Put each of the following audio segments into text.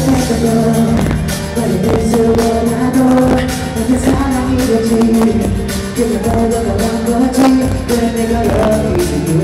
찾아도 너를 미소로나도 내게 사랑이 되지. 그게 너가 원한 거지. 왜 내가 여기 있는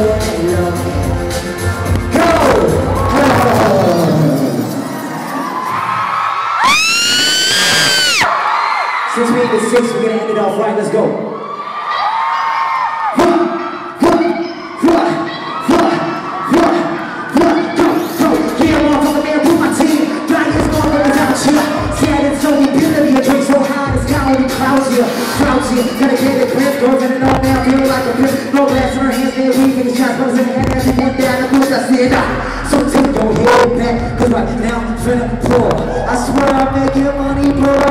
eight and six. We're gonna end it off right. Let's go. Grouchy, gotta get the grip, doors in and all now, feel like a grip No glass in her hands, man, we finish in the head, as went down, of course I said, ah So take your head back, cause right now, I'm finna pour. I swear I'm making money, bro,